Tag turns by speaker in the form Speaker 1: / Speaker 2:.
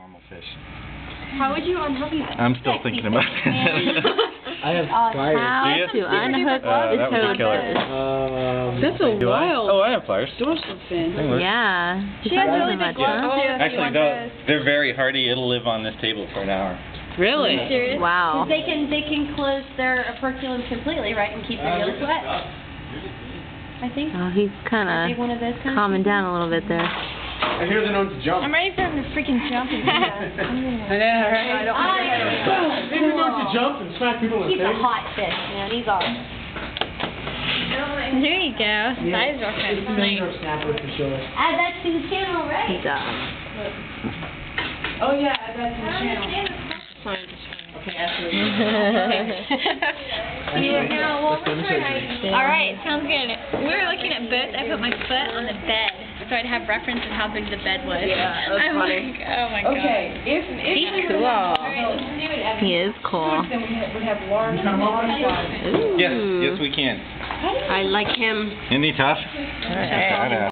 Speaker 1: normal fish.
Speaker 2: How would you unhook it?
Speaker 1: I'm still thinking about it.
Speaker 3: I have
Speaker 2: Uh,
Speaker 3: pliers.
Speaker 4: How
Speaker 1: Do you?
Speaker 4: to unhook
Speaker 1: Uh,
Speaker 4: the
Speaker 1: that was a killer.
Speaker 4: toad.
Speaker 3: Um,
Speaker 5: That's a
Speaker 1: Do I?
Speaker 5: wild
Speaker 1: Oh, I have pliers.
Speaker 5: dorsal fin.
Speaker 1: They work.
Speaker 4: Yeah.
Speaker 2: She has really
Speaker 4: much,
Speaker 2: big gloves
Speaker 4: huh?
Speaker 2: too. if you
Speaker 1: Actually,
Speaker 2: want
Speaker 1: they'll,
Speaker 2: those.
Speaker 1: they're very hardy. It'll live on this table for an hour.
Speaker 5: Really?
Speaker 2: Serious?
Speaker 4: Wow.
Speaker 2: 'Cause They can they can close their operculums completely, right, and keep their gills wet. I think.
Speaker 4: Oh, he's kind
Speaker 2: Are they
Speaker 4: of
Speaker 2: one of those kinds?
Speaker 4: calming down a little bit there.
Speaker 3: I hear they're known to jump.
Speaker 2: I'm ready for him to freaking jump and do that.
Speaker 5: I know, right? I don't
Speaker 2: Ah,
Speaker 3: They're known to jump and smack people in the face.
Speaker 2: He's a hot fish, man. He's awesome.
Speaker 6: There you go. Size
Speaker 3: It's a
Speaker 6: reference.
Speaker 3: mangrove snapper for sure.
Speaker 2: Add that to the channel, right?
Speaker 4: He's uh,
Speaker 5: Oh yeah, that's the channel. Okay, after.
Speaker 3: Actually,
Speaker 2: now, what
Speaker 3: let's
Speaker 2: was
Speaker 3: demonstrate.
Speaker 6: All right, sounds good. We were looking at boats. I put my foot on the bed so I'd have reference of how big the bed was.
Speaker 5: Yeah, that's
Speaker 6: I'm
Speaker 5: funny.
Speaker 6: like, oh my god.
Speaker 5: Okay, if if
Speaker 4: He's
Speaker 5: we were to
Speaker 4: cool.
Speaker 5: have- All right, let's do it, Evan.
Speaker 4: he is cool.
Speaker 5: Then we would have large, large
Speaker 1: Yes, yes we can.
Speaker 5: I like him.
Speaker 1: Isn't he tough?
Speaker 4: Alright.
Speaker 1: Badass.